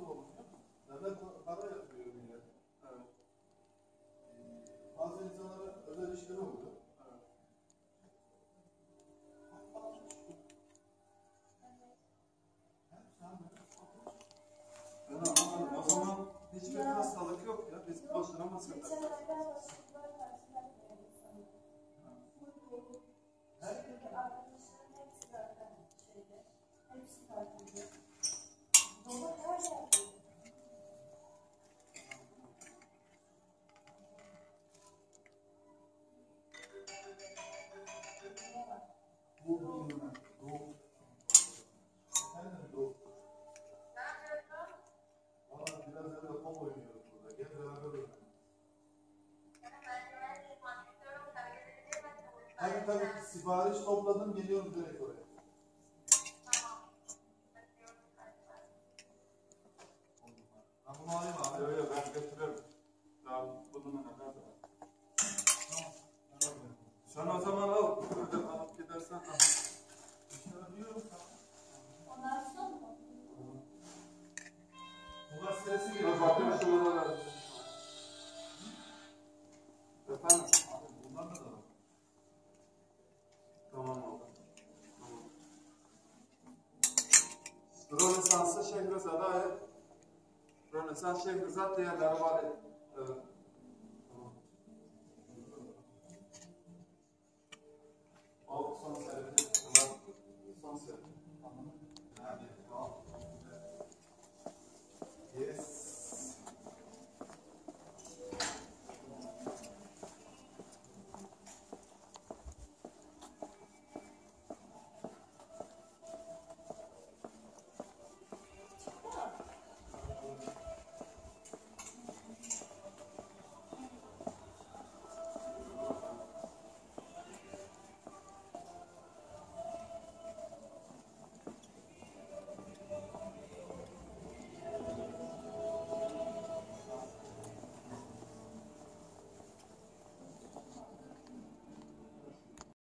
soğuğu Devlet para yapıyor millet. Ee, Bazı insanlara özel işleri oluyor. Evet. Ben anlamadım. O zaman hiçbir hastalık yok ya. Biz boşuna maske takıyoruz. Bu bilmem. Doğu. Efendim Doğu. Valla biraz evvel top oynuyoruz burada. Gel beraber oynayalım. Tabii tabii sipariş topladım geliyorum direkt oraya. رونسانسه شهر زده. رونسانس شهر زده یعنی در